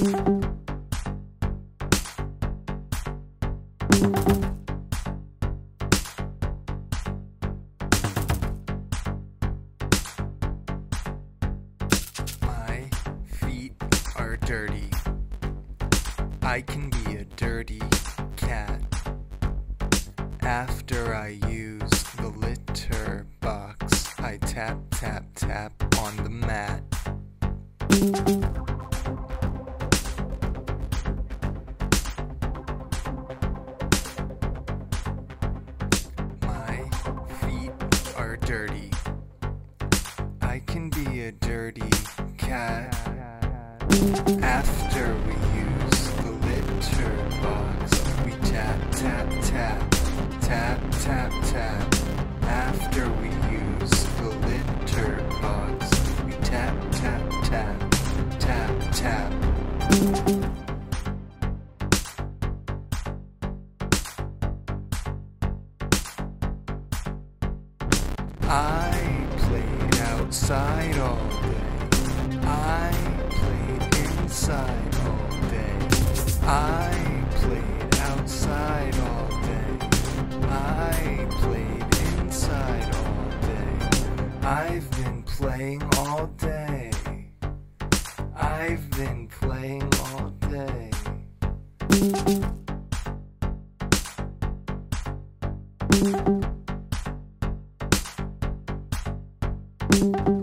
My feet are dirty. I can be a dirty cat. After I use the litter box, I tap, tap, tap on the mat. Dirty. I can be a dirty cat. After we I played outside all day. I played inside all day. I played outside all day. I played inside all day. I've been playing all day. I've been playing all day. Thank you. Thank you.